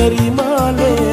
मेरी माले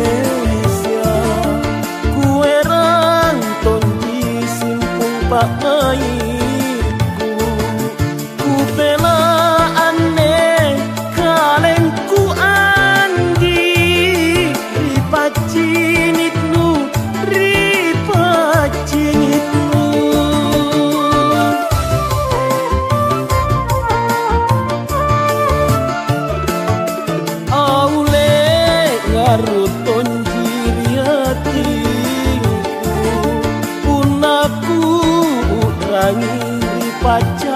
what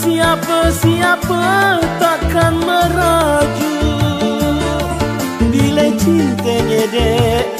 siapa-siapa takkan merajuk Bila cintanya dek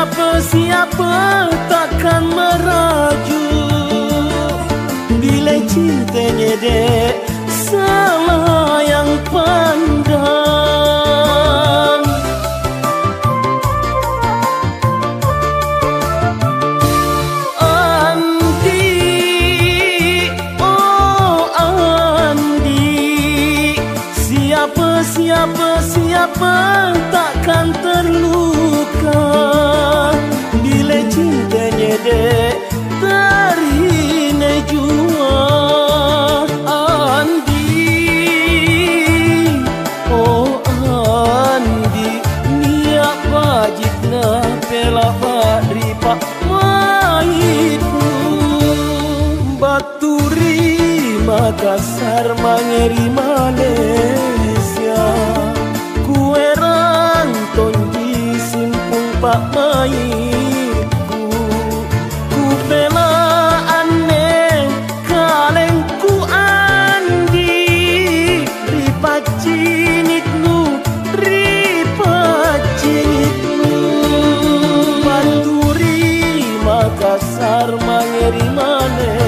siapa-siapa takkan merajuk Bila cintanya dek salah yang pandang. Andi, oh Andi. Siapa-siapa siapa takkan terluka dek tarine jua. Andi oh andi niat wajib na pela padri pak maitu baturi Makassar mangeri Malaysia bayiku ku bela ane kalengku andi. Ripat cinitmu ripat cinitmu panturi Makassar mangeri maneh